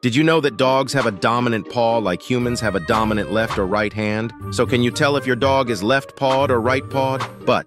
Did you know that dogs have a dominant paw like humans have a dominant left or right hand? So can you tell if your dog is left pawed or right pawed? But